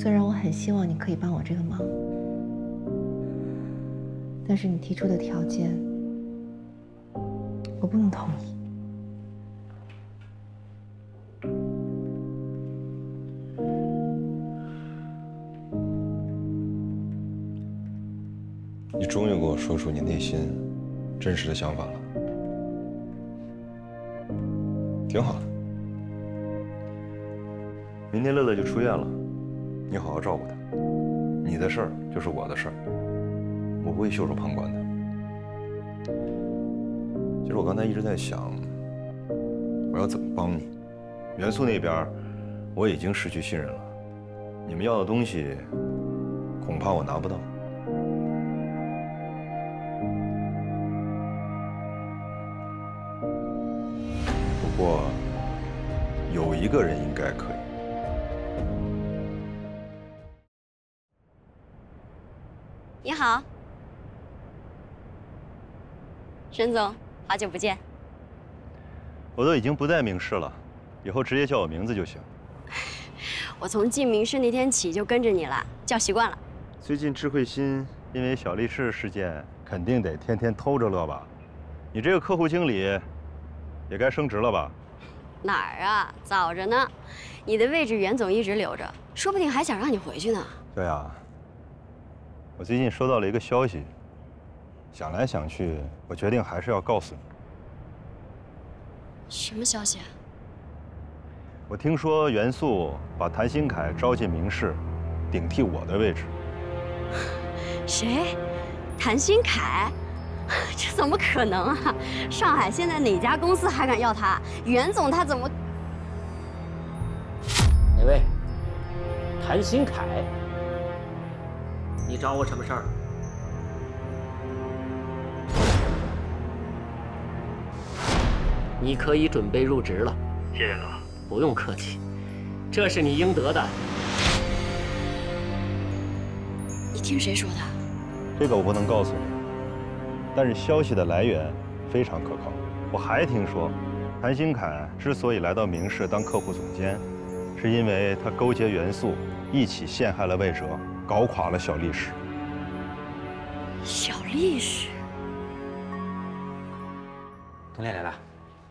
虽然我很希望你可以帮我这个忙，但是你提出的条件，我不能同意。你终于跟我说出你内心真实的想法了，挺好的。明天乐乐就出院了，你好好照顾他。你的事儿就是我的事儿，我不会袖手旁观的。其实我刚才一直在想，我要怎么帮你。元素那边我已经失去信任了，你们要的东西恐怕我拿不到。沈总，好久不见。我都已经不在明世了，以后直接叫我名字就行。我从进明世那天起就跟着你了，叫习惯了。最近智慧心因为小力士事件，肯定得天天偷着乐吧？你这个客户经理也该升职了吧？哪儿啊，早着呢。你的位置袁总一直留着，说不定还想让你回去呢。对啊，我最近收到了一个消息，想来想去，我决定还是要告诉你。什么消息啊？我听说袁素把谭新凯招进明世，顶替我的位置。谁？谭新凯？这怎么可能啊！上海现在哪家公司还敢要他？袁总他怎么？哪位？谭新凯，你找我什么事儿？你可以准备入职了。谢谢哥。不用客气，这是你应得的。你听谁说的？这个我不能告诉你，但是消息的来源非常可靠。我还听说，谭新凯之所以来到明世当客户总监，是因为他勾结袁素一起陷害了魏哲，搞垮了小历史。小力士。冬烈来了，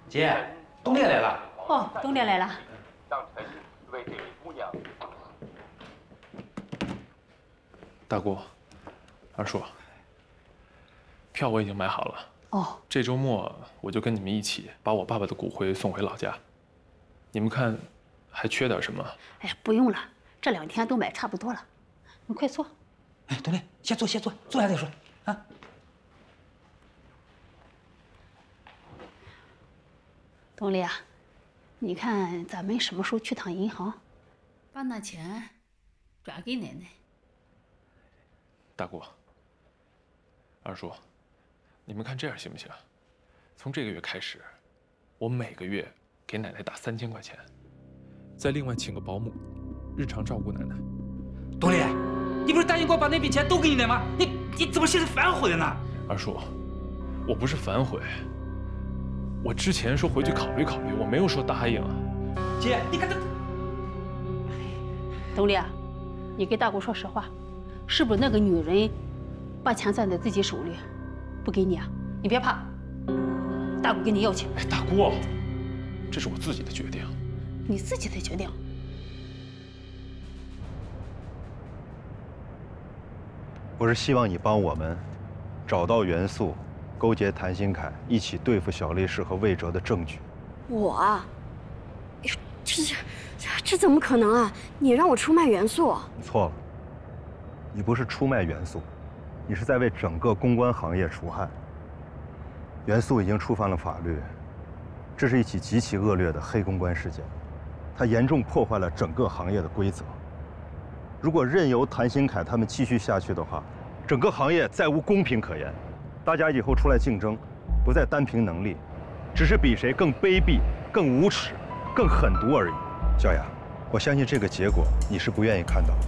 姐，冬烈来了。哦，冬烈来了。让臣为这位姑娘。大姑，二叔，票我已经买好了。哦，这周末我就跟你们一起把我爸爸的骨灰送回老家。你们看，还缺点什么？哎呀，不用了，这两天都买差不多了。你快坐。哎，冬烈，先坐，先坐，坐下再说啊。冬烈啊，你看咱们什么时候去趟银行，把那钱转给奶奶？大姑，二叔，你们看这样行不行？从这个月开始，我每个月给奶奶打三千块钱，再另外请个保姆，日常照顾奶奶。东丽，你不是答应过把那笔钱都给你奶吗？你你怎么现在反悔了呢？二叔，我不是反悔，我之前说回去考虑考虑，我没有说答应啊。姐，你看他。冬烈，你给大姑说实话。是不是那个女人把钱攥在自己手里，不给你啊？你别怕，大姑给你要钱。哎，大姑，这是我自己的决定。你自己的决定。我是希望你帮我们找到元素勾结谭新凯一起对付小力士和魏哲的证据。我这这这怎么可能啊？你让我出卖元素？你错了。你不是出卖元素，你是在为整个公关行业除害。元素已经触犯了法律，这是一起极其恶劣的黑公关事件，它严重破坏了整个行业的规则。如果任由谭新凯他们继续下去的话，整个行业再无公平可言。大家以后出来竞争，不再单凭能力，只是比谁更卑鄙、更无耻、更狠毒而已。小雅，我相信这个结果你是不愿意看到的。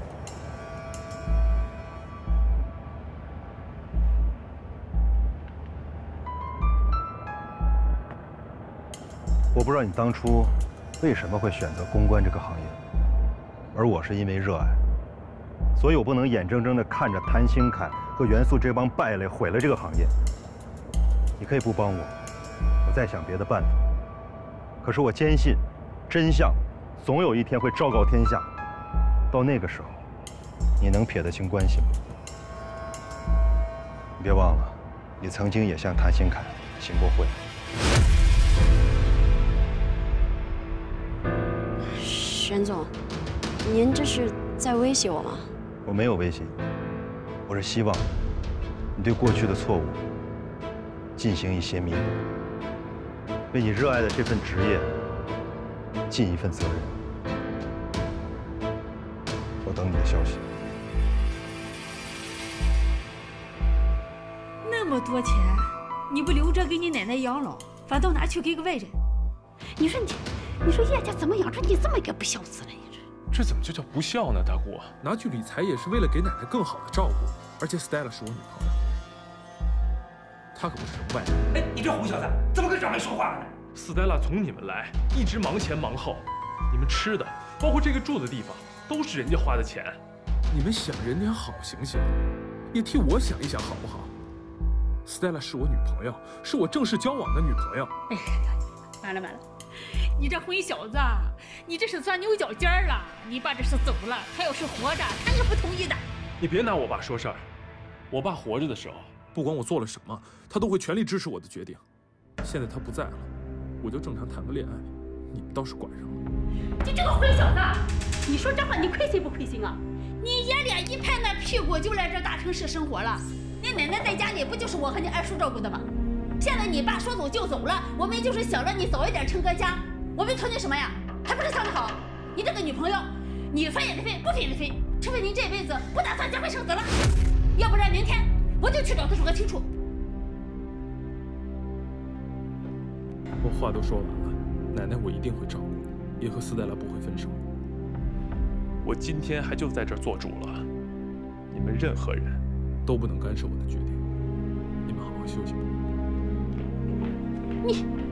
我不知道你当初为什么会选择公关这个行业，而我是因为热爱。所以我不能眼睁睁地看着谭星凯和元素这帮败类毁了这个行业。你可以不帮我，我再想别的办法。可是我坚信，真相总有一天会昭告天下。到那个时候，你能撇得清关系吗？你别忘了，你曾经也向谭新凯行过贿。沈总，您这是在威胁我吗？我没有威胁你，我是希望你对过去的错误进行一些弥补，为你热爱的这份职业尽一份责任。我等你的消息。那么多钱，你不留着给你奶奶养老，反倒拿去给个外人？你说你，你说叶家怎么养出你这么一个不孝子来？这怎么就叫不孝呢，大姑？拿去理财也是为了给奶奶更好的照顾，而且 Stella 是我女朋友，她可不是什么外人。哎，你这胡小子怎么跟长辈说话呢？Stella 从你们来一直忙前忙后，你们吃的，包括这个住的地方，都是人家花的钱。你们想人点好行行，也替我想一想好不好？Stella 是我女朋友，是我正式交往的女朋友。哎呀，完了完了。你这混小子，你这是钻牛角尖了！你爸这是走了，他要是活着，他是不同意的。你别拿我爸说事儿，我爸活着的时候，不管我做了什么，他都会全力支持我的决定。现在他不在了，我就正常谈个恋爱，你们倒是管上了。你这个混小子，你说这话你亏心不亏心啊？你爷俩一拍那屁股就来这大城市生活了，你奶奶在家里不就是我和你二叔照顾的吗？现在你爸说走就走了，我们就是想让你早一点成个家。我们图你什么呀？还不是想你好。你这个女朋友，你分也得分，不分也得分。除非你这辈子不打算结婚生子了，要不然明天我就去找他说个清楚。我话都说完了，奶奶我一定会照顾，也和斯黛拉不会分手。我今天还就在这儿做主了，你们任何人都不能干涉我的决定。你们好好休息吧。你。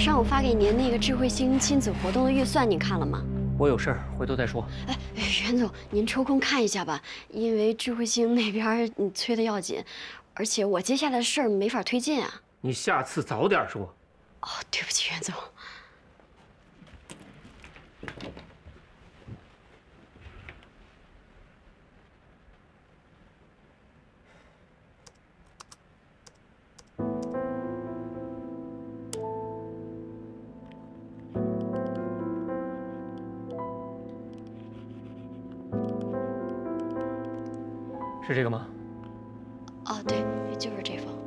上午发给您那个智慧星亲子活动的预算，您看了吗？我有事儿，回头再说。哎，袁总，您抽空看一下吧，因为智慧星那边催的要紧，而且我接下来的事儿没法推进啊。你下次早点说。哦，对不起，袁总。是这个吗？哦，对，就是这封。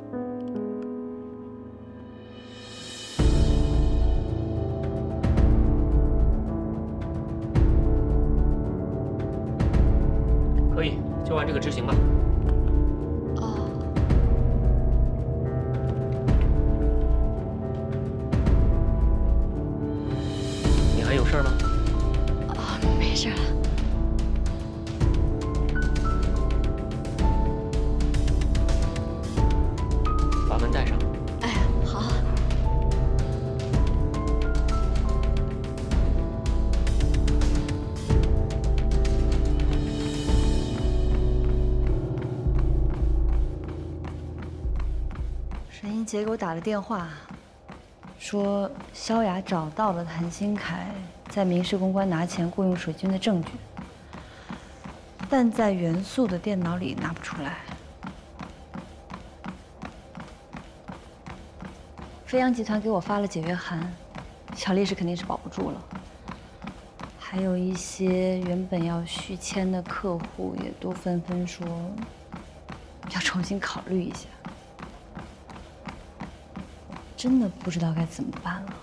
姐给我打了电话，说萧雅找到了谭新凯在民事公关拿钱雇佣水军的证据，但在元素的电脑里拿不出来。飞扬集团给我发了解约函，小丽是肯定是保不住了。还有一些原本要续签的客户也都纷纷说要重新考虑一下。真的不知道该怎么办了。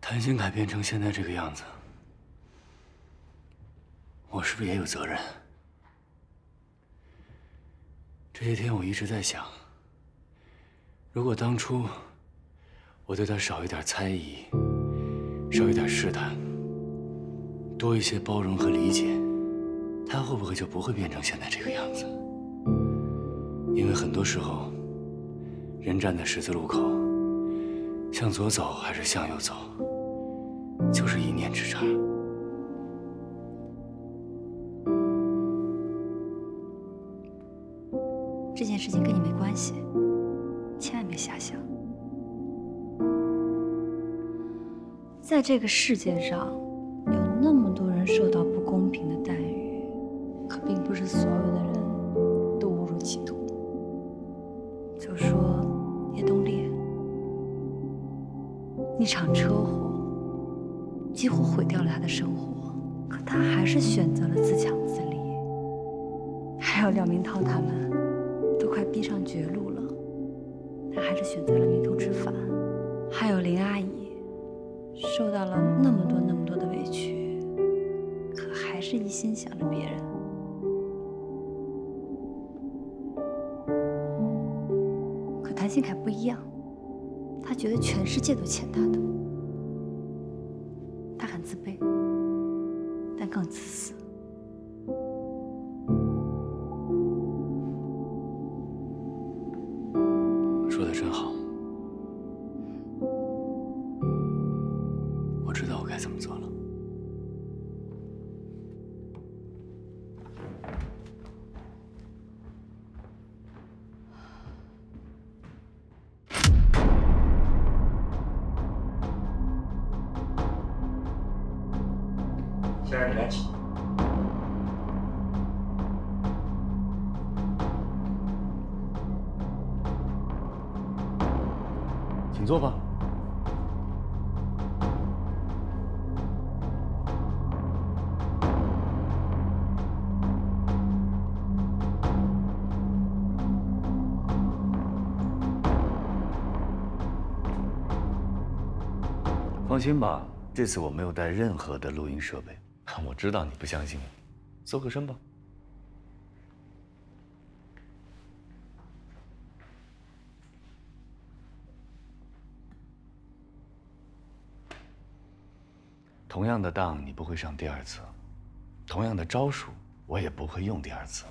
谭星凯变成现在这个样子我是不是也有责任？这些天我一直在想，如果当初我对他少一点猜疑，少一点试探，多一些包容和理解，他会不会就不会变成现在这个样子？因为很多时候，人站在十字路口，向左走还是向右走，就是一念之差。事情跟你没关系，千万别瞎想。在这个世界上，有那么多人受到不公平的待遇，可并不是所有的人都误入歧途。就说叶东烈，一场车祸几乎毁掉了他的生活，可他还是选择了自强自立。还有廖明涛他们。快逼上绝路了，他还是选择了迷途知返。还有林阿姨，受到了那么多那么多的委屈，可还是一心想着别人。可谭新凯不一样，他觉得全世界都欠他的，放心吧，这次我没有带任何的录音设备。我知道你不相信我，搜个身吧。同样的当，你不会上第二次；同样的招数，我也不会用第二次。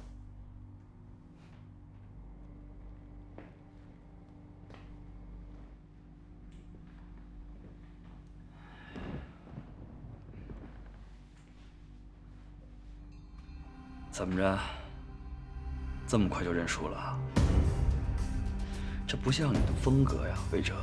怎么着？这么快就认输了？这不像你的风格呀，魏哲。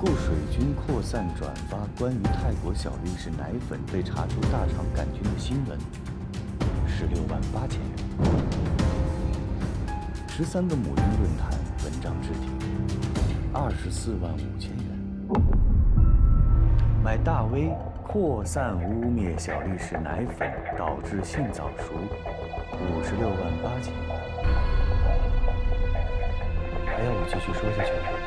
故水军扩散转发关于泰国小力士奶粉被查出大肠杆菌的新闻，十六万八千元。十三个母婴论坛文章置顶，二十四万五千元。买大 V 扩散污蔑小力士奶粉导致性早熟，五十六万八千元。还要我继续说下去吗？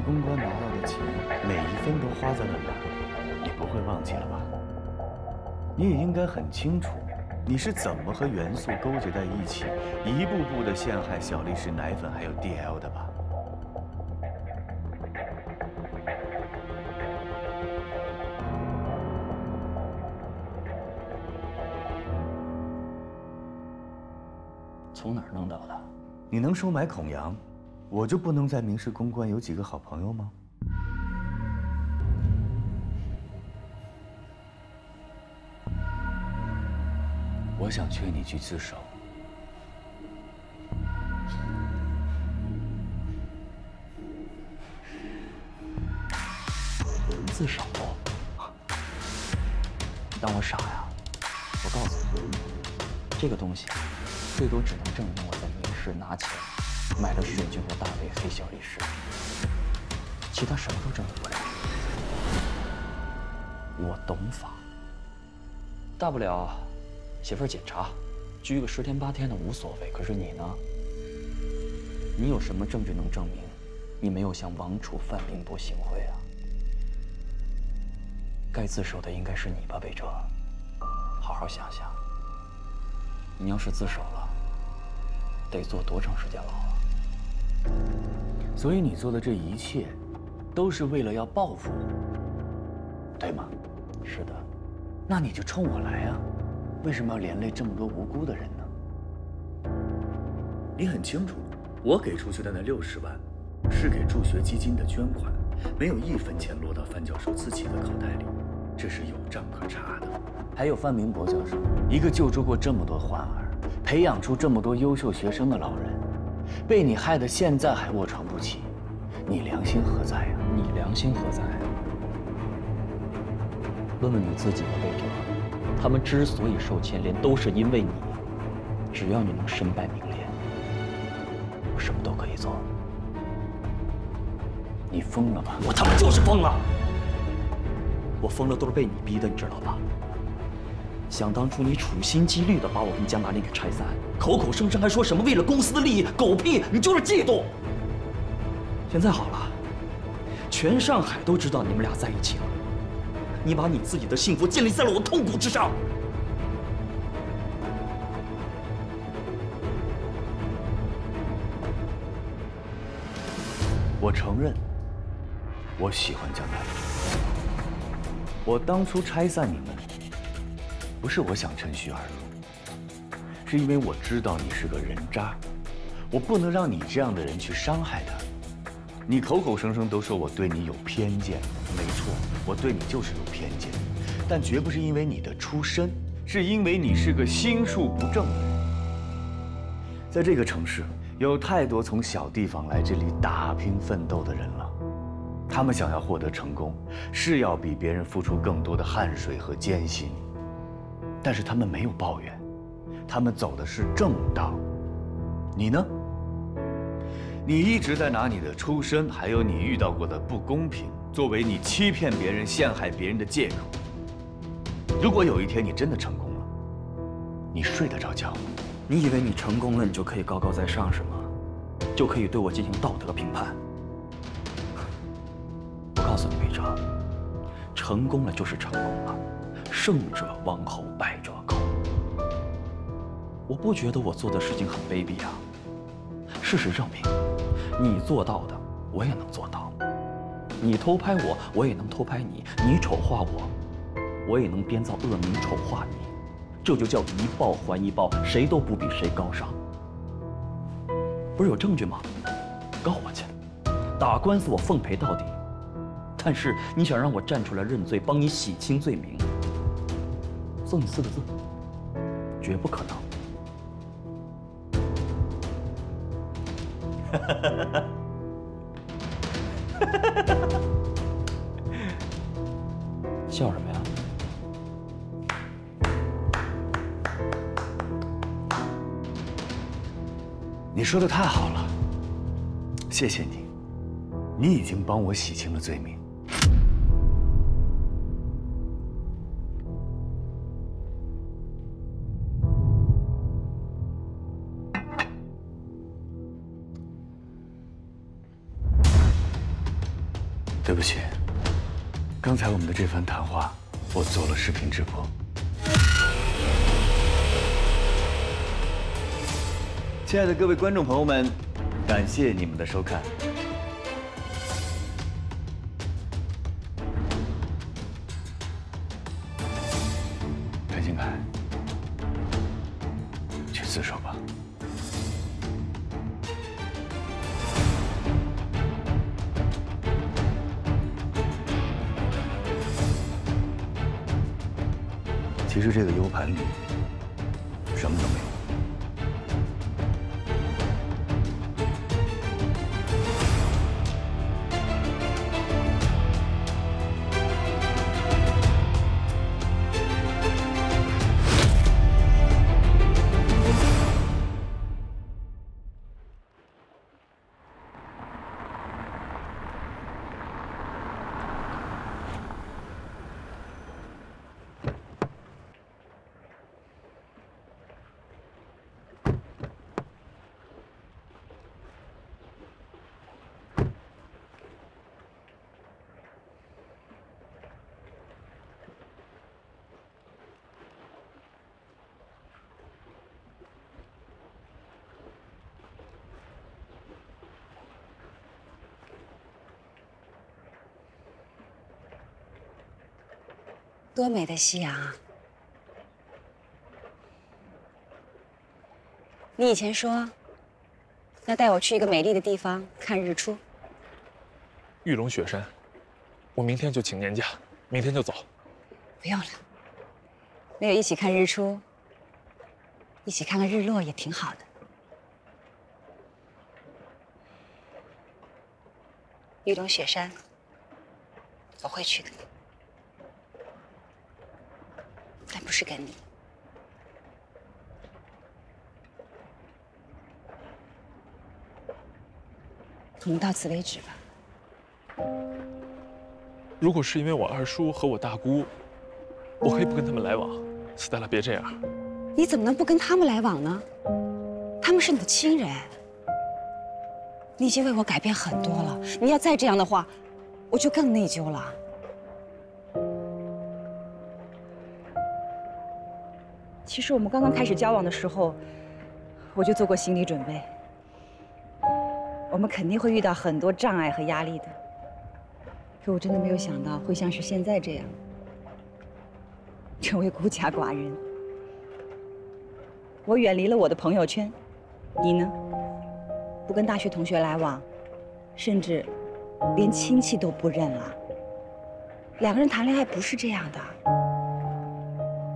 公关拿到的钱，每一分都花在了哪儿？你不会忘记了吧？你也应该很清楚，你是怎么和元素勾结在一起，一步步的陷害小力士奶粉还有 DL 的吧？从哪儿弄到的？你能收买孔阳，我就不能在民事公关有几个好朋友吗？我想劝你去自首。自首？你当我傻呀？我告诉你，这个东西最多只能证明我在密室拿钱买了水军和大卫黑小李氏，其他什么都证明不了。我懂法，大不了写份检查，拘个十天八天的无所谓。可是你呢？你有什么证据能证明你没有向王楚、范明博行贿啊？该自首的应该是你吧，北哲。好好想想，你要是自首了，得坐多长时间牢啊？所以你做的这一切，都是为了要报复我，对吗？是的。那你就冲我来啊！为什么要连累这么多无辜的人呢？你很清楚，我给出去的那六十万，是给助学基金的捐款，没有一分钱落到范教授自己的口袋里，这是有账可查的。还有范明博教授，一个救助过这么多患儿，培养出这么多优秀学生的老人，被你害得现在还卧床不起，你良心何在呀？你良心何在？问问你自己吧。他们之所以受牵连，都是因为你。只要你能身败名裂，我什么都可以做。你疯了吧？我他妈就是疯了！我疯了都是被你逼的，你知道吧？想当初你处心积虑的把我跟江达林给拆散，口口声声还说什么为了公司的利益，狗屁！你就是嫉妒。现在好了，全上海都知道你们俩在一起了。你把你自己的幸福建立在了我痛苦之上。我承认，我喜欢江大林。我当初拆散你们，不是我想趁虚而入，是因为我知道你是个人渣，我不能让你这样的人去伤害他。你口口声声都说我对你有偏见，没错，我对你就是有偏见，但绝不是因为你的出身，是因为你是个心术不正的人。在这个城市，有太多从小地方来这里打拼奋斗的人了，他们想要获得成功，是要比别人付出更多的汗水和艰辛，但是他们没有抱怨，他们走的是正道。你呢？你一直在拿你的出身，还有你遇到过的不公平，作为你欺骗别人、陷害别人的借口。如果有一天你真的成功了，你睡得着觉吗？你以为你成功了，你就可以高高在上是吗？就可以对我进行道德评判？我告诉你，魏哲，成功了就是成功了，胜者王侯，败者寇。我不觉得我做的事情很卑鄙啊。事实证明，你做到的，我也能做到。你偷拍我，我也能偷拍你；你丑化我，我也能编造恶名丑化你。这就叫一报还一报，谁都不比谁高尚。不是有证据吗？告我去，打官司我奉陪到底。但是你想让我站出来认罪，帮你洗清罪名，送你四个字：绝不可能。笑什么呀？你说的太好了，谢谢你，你已经帮我洗清了罪名。对不起，刚才我们的这番谈话，我做了视频直播。亲爱的各位观众朋友们，感谢你们的收看。多美的夕阳啊！你以前说要带我去一个美丽的地方看日出，玉龙雪山，我明天就请年假，明天就走。不用了，没有一起看日出，一起看看日落也挺好的。玉龙雪山，我会去的。但不是跟你。我们到此为止吧。如果是因为我二叔和我大姑，我可以不跟他们来往。斯黛拉，别这样。你怎么能不跟他们来往呢？他们是你的亲人。你已经为我改变很多了，你要再这样的话，我就更内疚了。其实我们刚刚开始交往的时候，我就做过心理准备。我们肯定会遇到很多障碍和压力的。可我真的没有想到会像是现在这样，成为孤家寡人。我远离了我的朋友圈，你呢？不跟大学同学来往，甚至连亲戚都不认了。两个人谈恋爱不是这样的，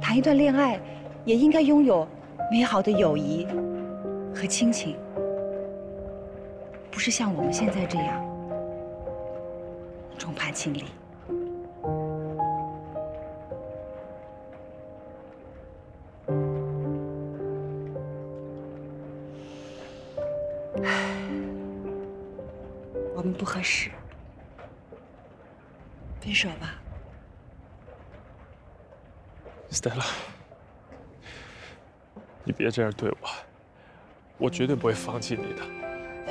谈一段恋爱。也应该拥有美好的友谊和亲情，不是像我们现在这样众叛亲离。我们不合适，分手吧，Stella。你别这样对我，我绝对不会放弃你的。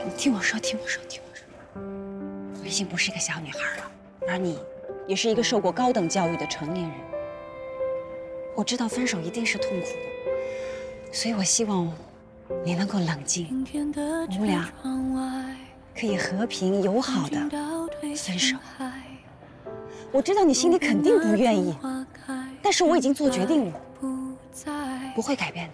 你听我说，听我说，听我说。我已经不是个小女孩了，而你也是一个受过高等教育的成年人。我知道分手一定是痛苦的，所以我希望你能够冷静，我们俩可以和平友好的分手。我知道你心里肯定不愿意，但是我已经做决定了，不会改变的。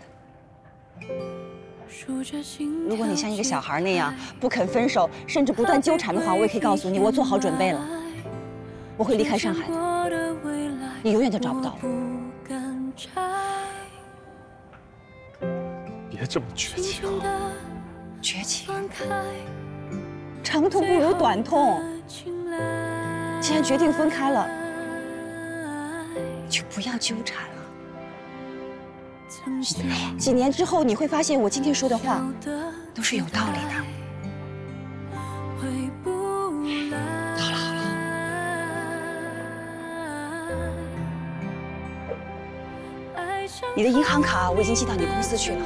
如果你像一个小孩那样不肯分手，甚至不断纠缠的话，我也可以告诉你，我做好准备了，我会离开上海的，你永远都找不到我。别这么绝情，绝情，长痛不如短痛。既然决定分开了，就不要纠缠。几年之后，你会发现我今天说的话都是有道理的。好了好了，你的银行卡我已经寄到你公司去了，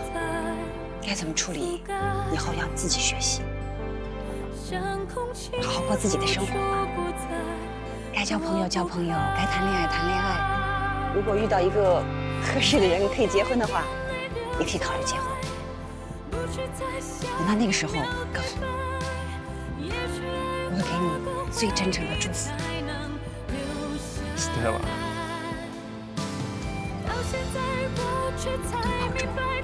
该怎么处理，以后要自己学习，好好过自己的生活吧。该交朋友交朋友，该谈恋爱谈恋爱。如果遇到一个。合适的人可以结婚的话，你可以考虑结婚。等到那个时候，告诉你，我会给你最真诚的祝福。Stella，保重。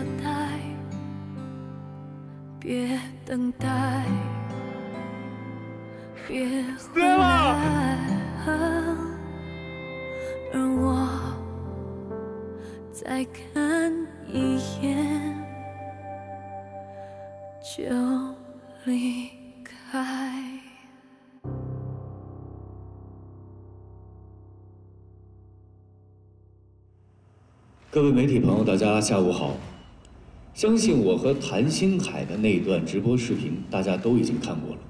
别再。发呆，别等待，别回来，让我再看一眼就离开。各位媒体朋友，大家下午好。相信我和谭星海的那段直播视频，大家都已经看过了，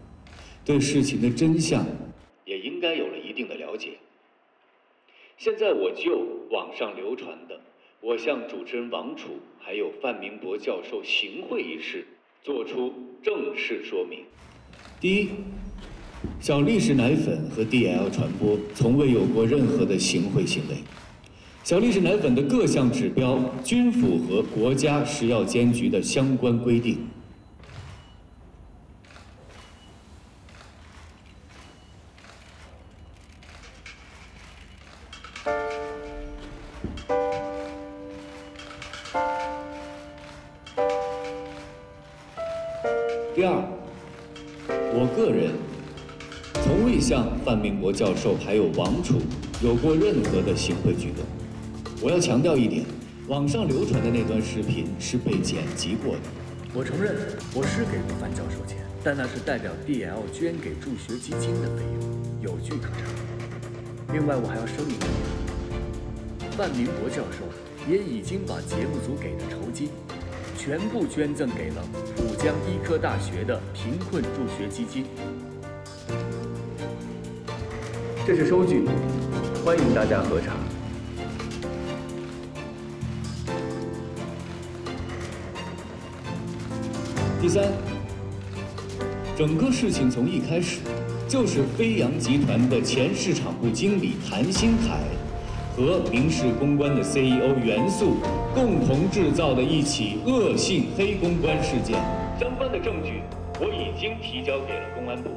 对事情的真相也应该有了一定的了解。现在我就网上流传的，我向主持人王楚还有范明博教授行贿一事做出正式说明。第一，小丽氏奶粉和 DL 传播从未有过任何的行贿行为。小丽氏奶粉的各项指标均符合国家食药监局的相关规定。第二，我个人从未向范明国教授还有王楚有过任何的行贿举动。我要强调一点，网上流传的那段视频是被剪辑过的。我承认我是给过范教授钱，但那是代表 DL 捐给助学基金的费用，有据可查。另外，我还要声明一点，范明博教授也已经把节目组给的酬金全部捐赠给了浦江医科大学的贫困助学基金。这是收据，欢迎大家核查。第三，整个事情从一开始就是飞扬集团的前市场部经理谭新凯和明世公关的 CEO 袁素共同制造的一起恶性黑公关事件。相关的证据我已经提交给了公安部，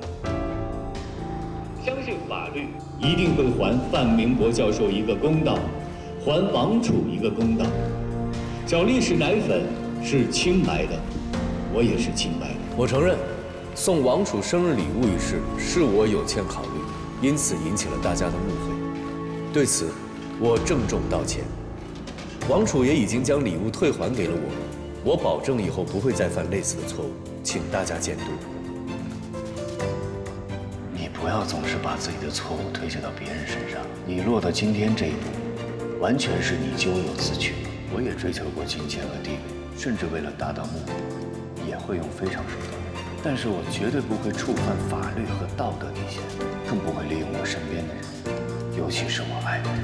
相信法律一定会还范明博教授一个公道，还王楚一个公道。小丽氏奶粉是清白的。我也是清白的。我承认，送王楚生日礼物一事是我有欠考虑，因此引起了大家的误会。对此，我郑重道歉。王楚也已经将礼物退还给了我，我保证以后不会再犯类似的错误，请大家监督。你不要总是把自己的错误推卸到别人身上。你落到今天这一步，完全是你咎由自取。我也追求过金钱和地位，甚至为了达到目的。也会用非常手段，但是我绝对不会触犯法律和道德底线，更不会利用我身边的人，尤其是我爱的人。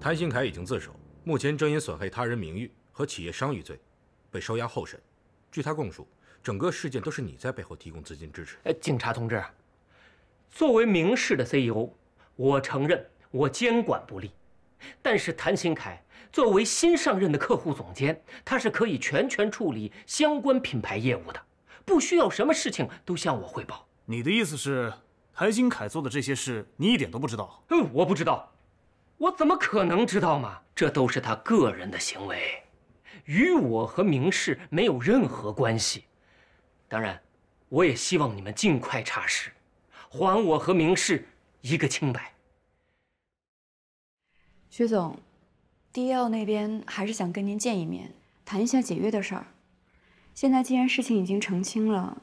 谭新凯已经自首，目前正因损害他人名誉和企业商誉罪，被收押候审。据他供述，整个事件都是你在背后提供资金支持。哎，警察同志，作为明世的 CEO，我承认我监管不力。但是谭新凯作为新上任的客户总监，他是可以全权处理相关品牌业务的，不需要什么事情都向我汇报。你的意思是，谭新凯做的这些事你一点都不知道？嗯，我不知道，我怎么可能知道嘛？这都是他个人的行为，与我和明世没有任何关系。当然，我也希望你们尽快查实，还我和明世一个清白。薛总，DL 那边还是想跟您见一面，谈一下解约的事儿。现在既然事情已经澄清了，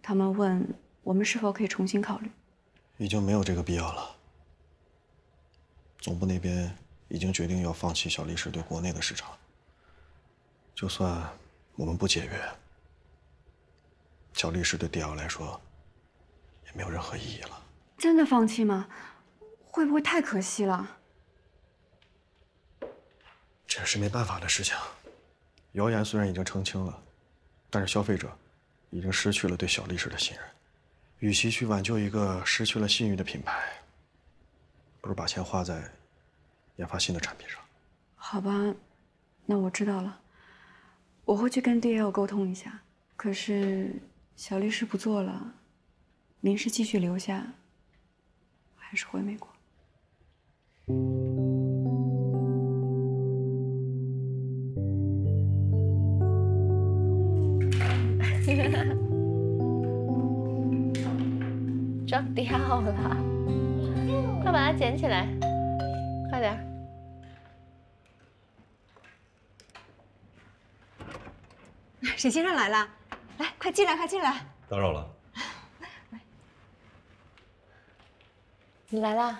他们问我们是否可以重新考虑。已经没有这个必要了。总部那边已经决定要放弃小丽氏对国内的市场。就算我们不解约，小丽氏对 DL 来说也没有任何意义了。真的放弃吗？会不会太可惜了？这是没办法的事情。谣言虽然已经澄清了，但是消费者已经失去了对小丽氏的信任。与其去挽救一个失去了信誉的品牌，不如把钱花在研发新的产品上。好吧，那我知道了。我会去跟 DL 沟通一下。可是小律师不做了，您是继续留下，还是回美国？撞掉了，快把它捡起来，快点儿！沈先生来了，来，快进来，快进来。打扰了。你来啦？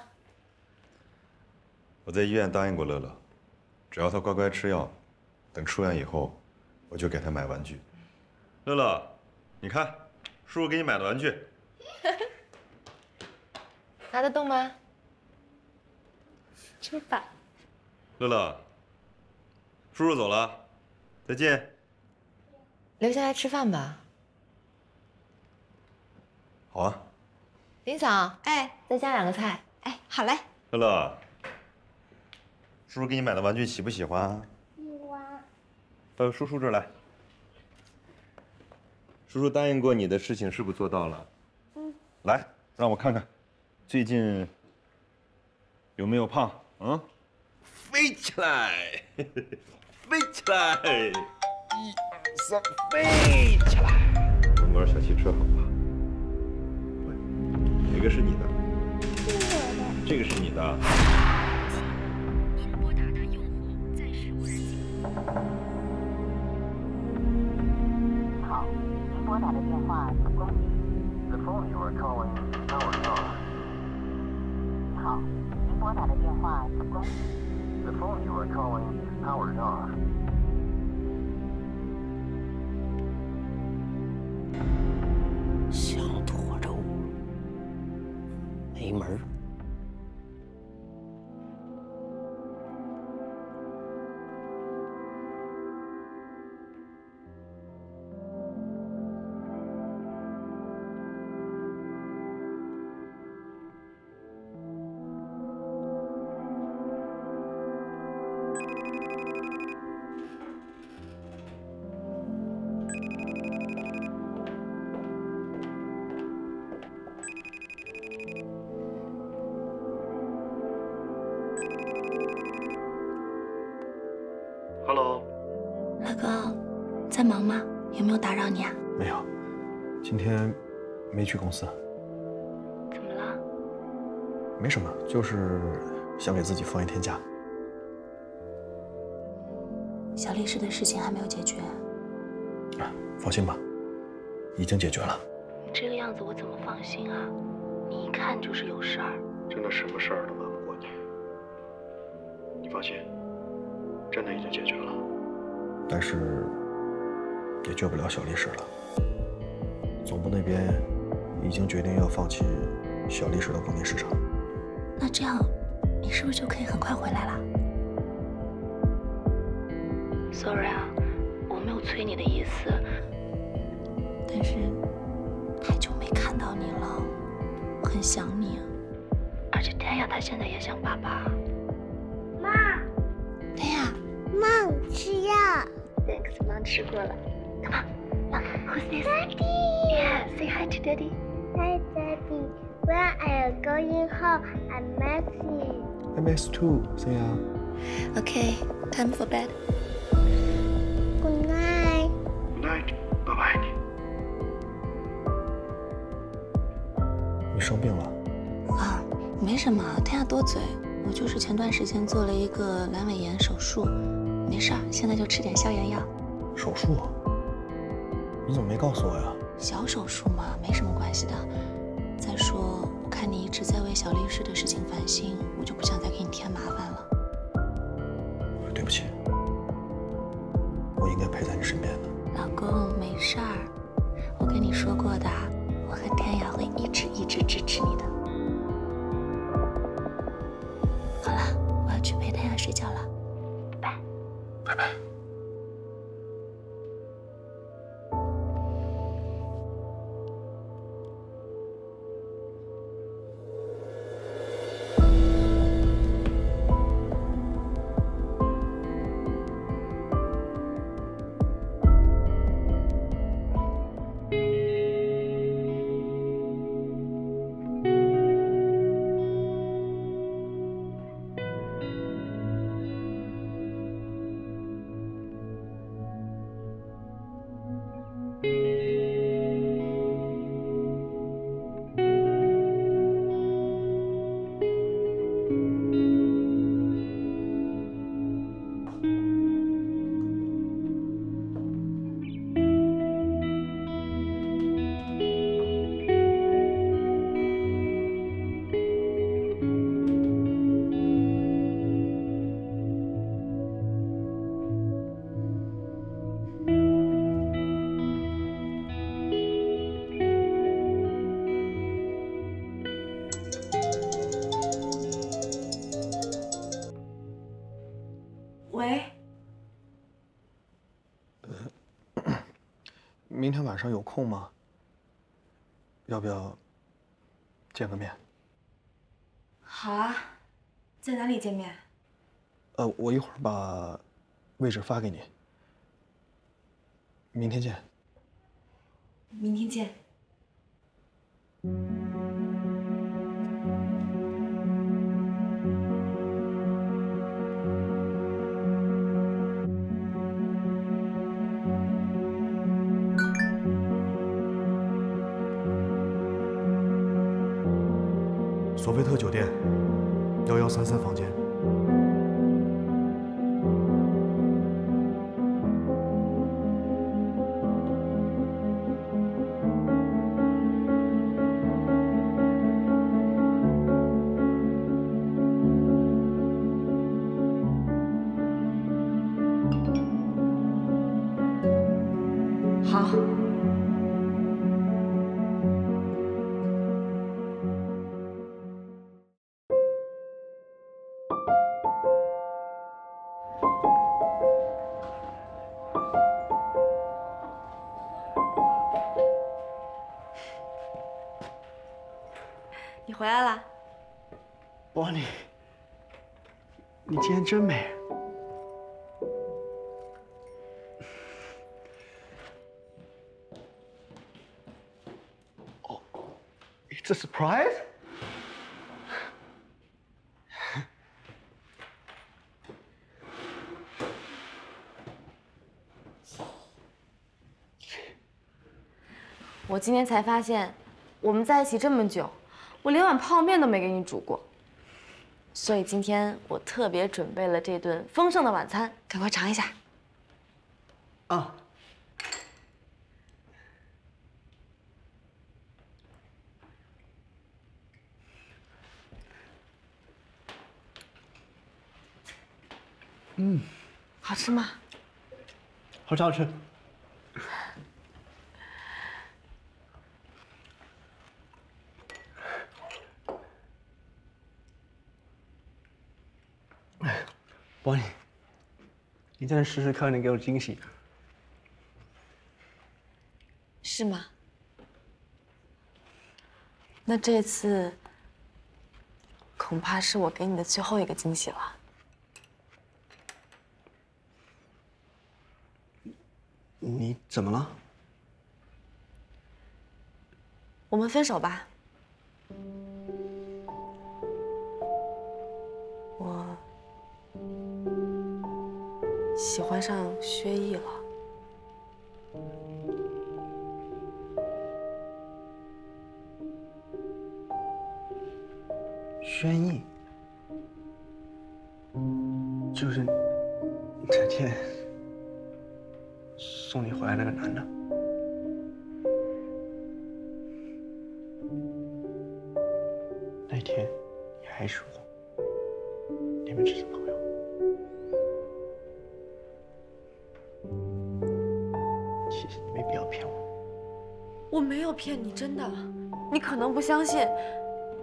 我在医院答应过乐乐，只要他乖乖吃药，等出院以后，我就给他买玩具。乐乐，你看，叔叔给你买的玩具。拿得动吗？吃吧。乐乐，叔叔走了，再见。留下来吃饭吧。好啊。林嫂，哎，再加两个菜。哎，好嘞。乐乐，叔叔给你买的玩具喜不喜欢？喜欢。到叔叔这儿来。叔叔答应过你的事情是不是做到了？嗯。来，让我看看，最近有没有胖？嗯，飞起来，飞起来，一二三，飞起来。我们玩小汽车好不好？哪个是你的？这个是你的。The phone you are calling is now off. 好，您拨打的电话是公司。The phone you are calling is powered off. 有没有打扰你啊？没有，今天没去公司。怎么了？没什么，就是想给自己放一天假。小律师的事情还没有解决。啊放心吧，已经解决了。你这个样子我怎么放心啊？你一看就是有事儿。真的什么事儿都瞒不过你。你放心，真的已经解决了。但是也救不了小律师了。总部那边已经决定要放弃小律师的国内市场。那这样，你是不是就可以很快回来了？Sorry 啊，我没有催你的意思，但是太久没看到你了，我很想你。而且天雅她现在也想爸爸。妈，天雅，妈，吃药。Thanks，妈吃过了。Who's this? Daddy. Yeah, say hi to Daddy. Hi, Daddy. When I am going home, I miss you. I miss too, 森雅。Okay, time for bed. Good night. Good night，Bye bye.。你生病了？啊，没什么，天雅多嘴。我就是前段时间做了一个阑尾炎手术，没事儿，现在就吃点消炎药。手术？你怎么没告诉我呀？小手术嘛，没什么关系的。再说，我看你一直在为小律师的事情烦心，我就不想再给你添麻烦了。对不起，我应该陪在你身边的。老公，没事儿，我跟你说过的，我和天涯会一直一直支持你的。好了，我要去陪天雅睡觉了，拜拜。拜拜。明天晚上有空吗？要不要见个面？好啊，在哪里见面？呃，我一会儿把位置发给你。明天见。明天见。三三房间。Surprise。我今天才发现，我们在一起这么久，我连碗泡面都没给你煮过。所以今天我特别准备了这顿丰盛的晚餐，赶快尝一下。啊。嗯，好吃吗？好吃好吃。宝你，你再试试看，能给我惊喜。是吗？那这次恐怕是我给你的最后一个惊喜了。你怎么了？我们分手吧。我喜欢上薛毅了。相信，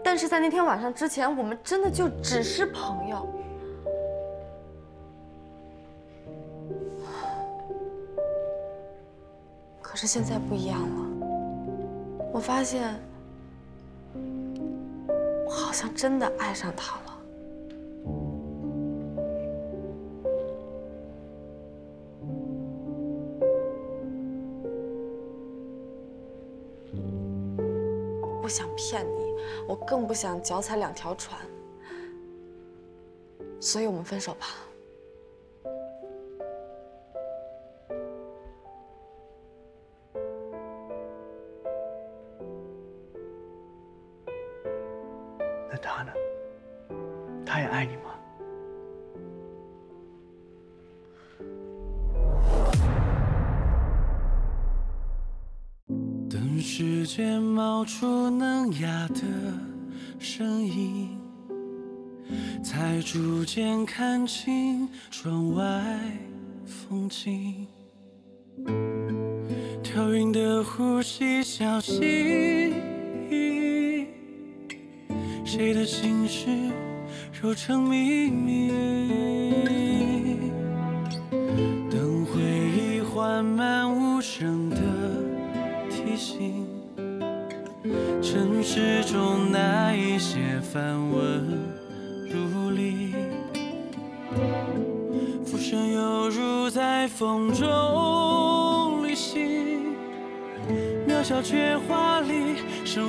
但是在那天晚上之前，我们真的就只是朋友。可是现在不一样了，我发现我好像真的爱上他了。不想脚踩两条船，所以我们分手吧。那他呢？他也爱你吗？等时间冒出能哑的声音，才逐渐看清窗外风景。调云的呼吸，小心翼翼，谁的心事揉成秘密？尘世中，那一些繁文缛礼？浮生犹如在风中旅行，渺小却华丽。身